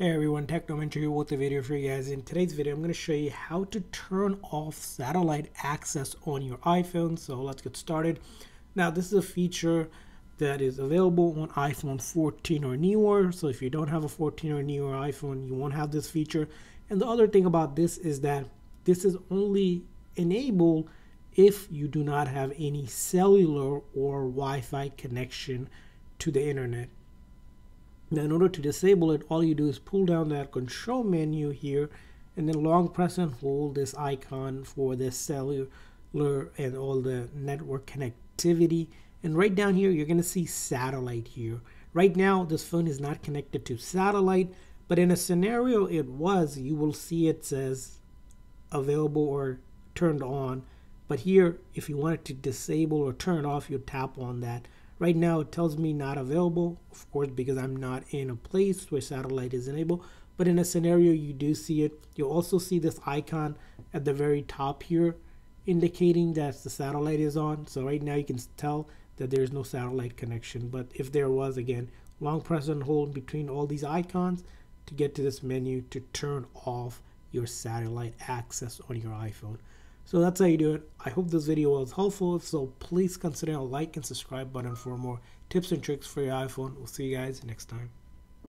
Hey everyone, Technomentary here with a video for you guys. In today's video, I'm going to show you how to turn off satellite access on your iPhone. So let's get started. Now, this is a feature that is available on iPhone 14 or newer. So if you don't have a 14 or newer iPhone, you won't have this feature. And the other thing about this is that this is only enabled if you do not have any cellular or Wi-Fi connection to the internet. Now in order to disable it, all you do is pull down that control menu here and then long press and hold this icon for the cellular and all the network connectivity. And right down here, you're gonna see satellite here. Right now, this phone is not connected to satellite, but in a scenario it was, you will see it says available or turned on. But here, if you wanted to disable or turn off, you tap on that. Right now it tells me not available, of course, because I'm not in a place where satellite is enabled. But in a scenario you do see it. You'll also see this icon at the very top here indicating that the satellite is on. So right now you can tell that there's no satellite connection. But if there was, again, long press and hold between all these icons to get to this menu to turn off your satellite access on your iPhone. So that's how you do it. I hope this video was helpful. If so, please consider a like and subscribe button for more tips and tricks for your iPhone. We'll see you guys next time.